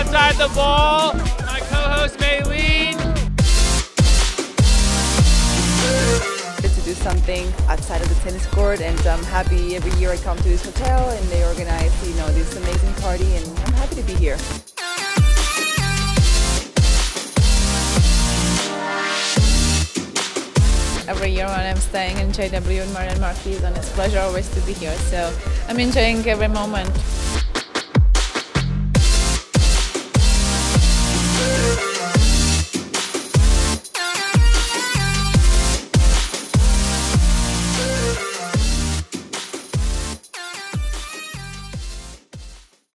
Outside the ball. My co-host Maylene. to do something outside of the tennis court and I'm happy every year I come to this hotel and they organize you know this amazing party and I'm happy to be here. every year when I'm staying in JW in Marriott Marquis and it's a pleasure always to be here. So I'm enjoying every moment.